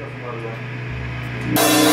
lafım şey var ya.